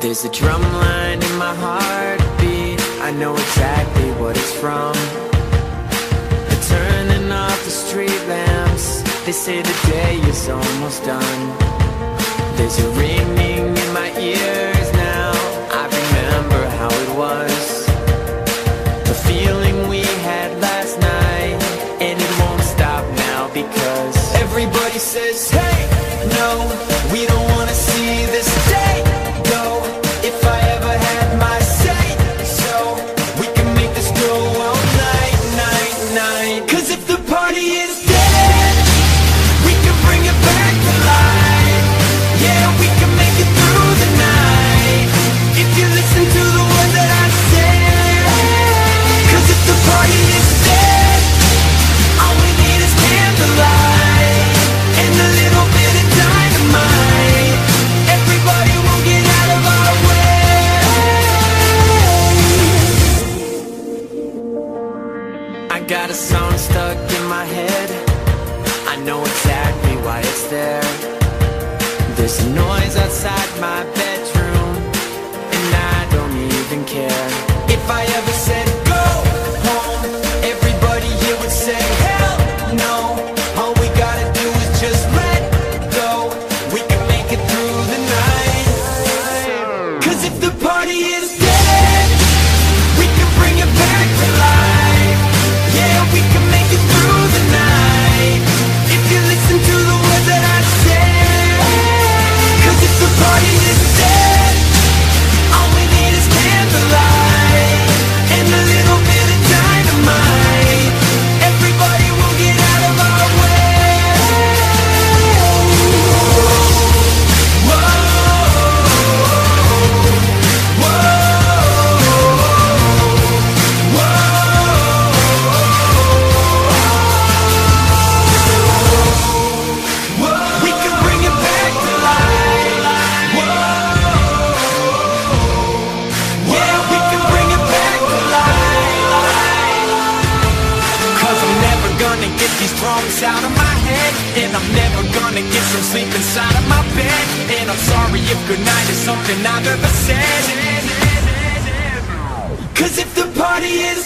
There's a drum line in my heartbeat. I know exactly what it's from. The turning off the street lamps. They say the day is almost done. There's a ringing in my ears now. I remember how it was. The feeling we had last night. And it won't stop now because Everybody says, got a song stuck in my head. I know exactly why it's there. There's a noise outside get these problems out of my head. And I'm never gonna get some sleep inside of my bed. And I'm sorry if goodnight is something I've ever said. Cause if the party is